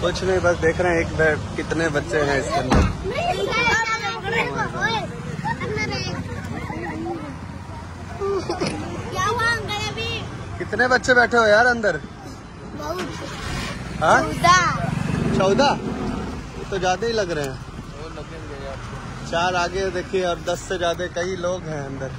कुछ नहीं बस देख रहे हैं एक बैग कितने बच्चे हैं इसके अंदर। कितने बच्चे बैठे हो यार अंदर? हाँ? चौदह? तो ज़्यादा ही लग रहे हैं। चार आगे देखिए और दस से ज़्यादा कई लोग हैं अंदर।